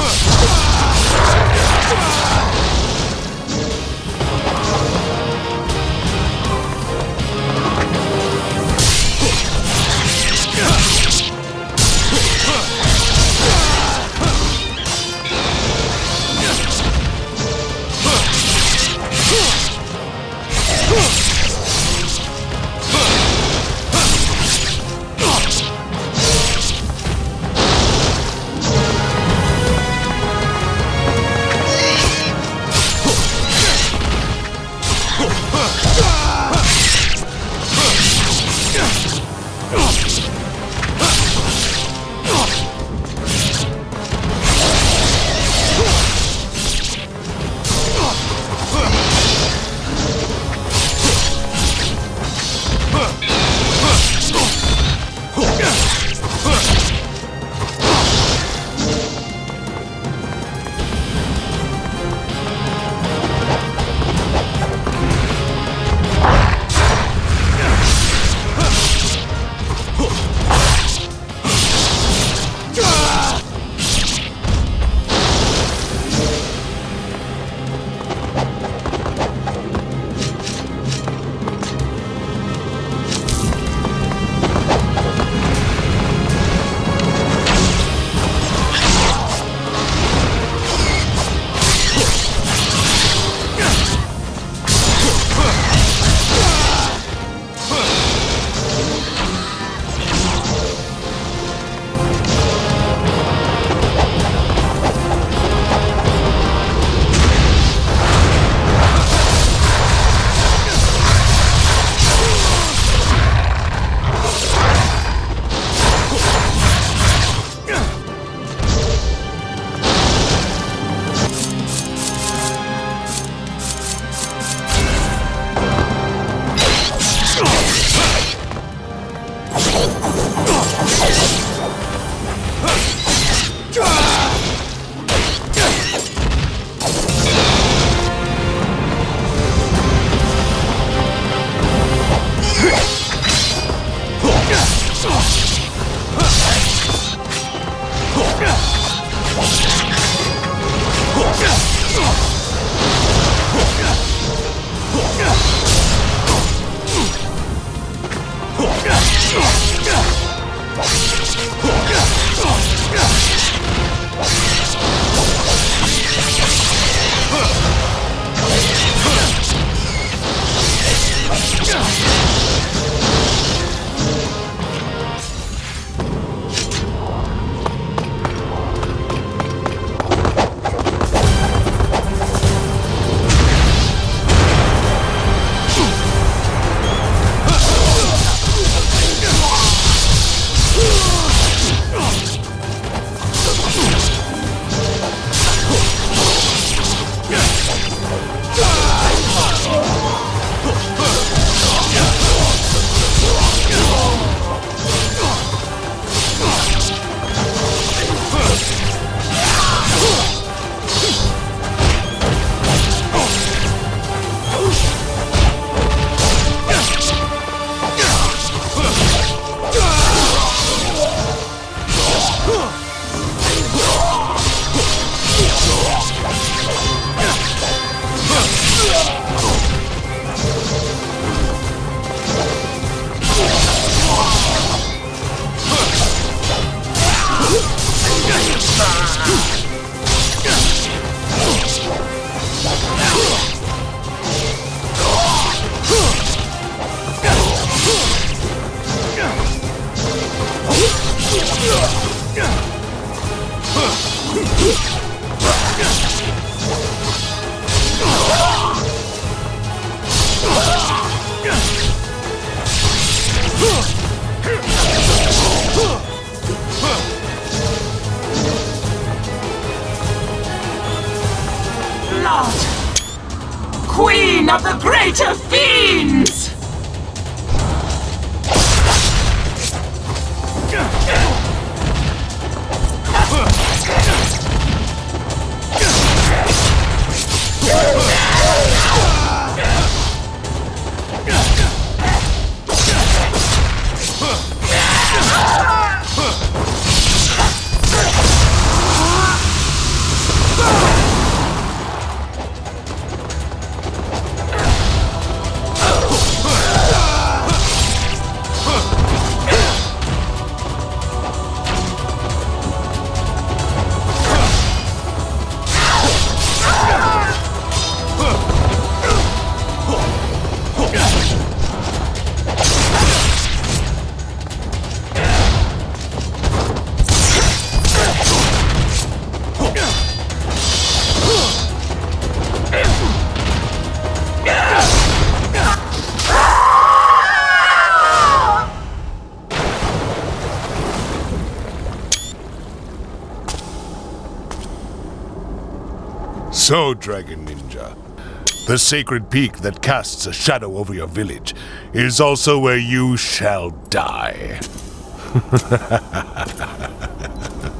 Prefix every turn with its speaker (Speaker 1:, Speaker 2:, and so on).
Speaker 1: Huh. God! Queen of the greater fiends!
Speaker 2: So, Dragon Ninja, the sacred peak that casts a shadow over your village is also where you shall die.